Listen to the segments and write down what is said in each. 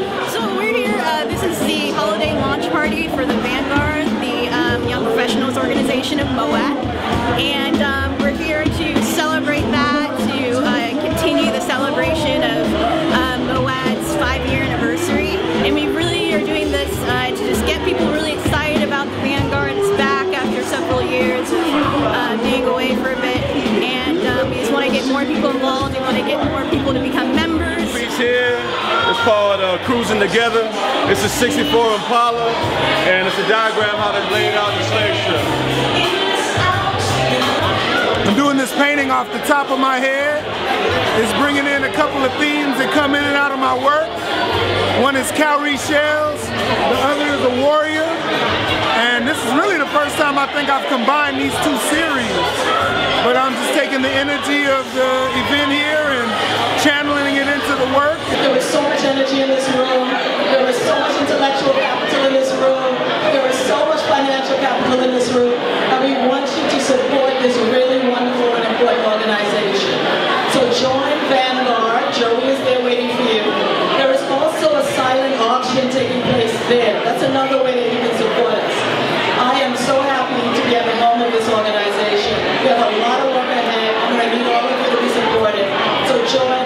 So we're here, uh, this is the holiday launch party for the Vanguard, the um, Young Professionals Organization of MOAD. It's called uh, Cruising Together. It's a 64 Impala, and it's a diagram how they laid out the slave strip. I'm doing this painting off the top of my head. It's bringing in a couple of themes that come in and out of my work. One is cowrie shells, the other is a warrior, and this is really the first time I think I've combined these two series. But I'm just taking the energy of the event here and channeling it into capital in this room. And we want you to support this really wonderful and important organization. So join Vanguard. Joey is there waiting for you. There is also a silent auction taking place there. That's another way that you can support us. I am so happy to be at the helm of this organization. We have a lot of work ahead. And to need all of you to be supportive. So join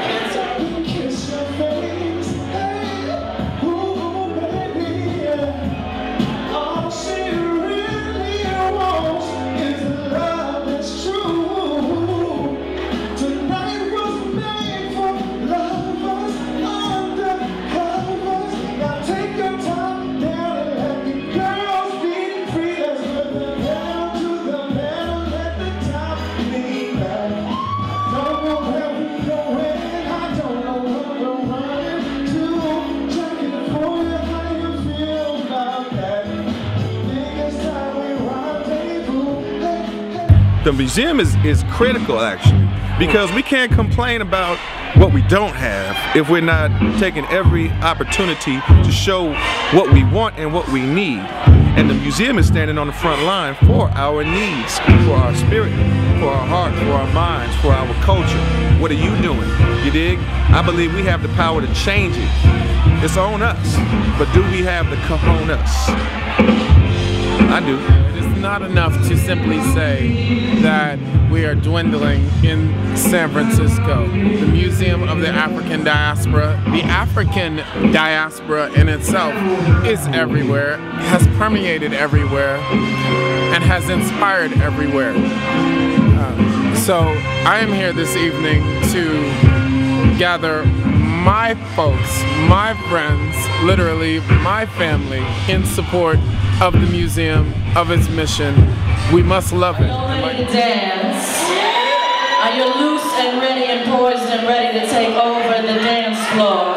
The museum is, is critical actually because we can't complain about what we don't have if we're not taking every opportunity to show what we want and what we need. And the museum is standing on the front line for our needs, for our spirit, for our heart, for our minds, for our culture. What are you doing? You dig? I believe we have the power to change it. It's on us. But do we have the cojones? I do. It's not enough to simply say that we are dwindling in San Francisco. The Museum of the African Diaspora, the African diaspora in itself is everywhere, has permeated everywhere, and has inspired everywhere. Uh, so I am here this evening to gather my folks, my friends, literally my family, in support of the museum, of its mission. We must love it. ready to dance? Are you loose and ready and poised and ready to take over the dance floor?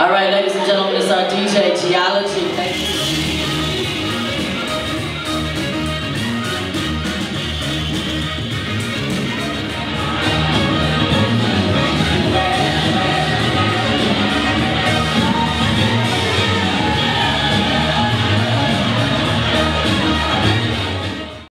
All right, ladies and gentlemen, it's our DJ G.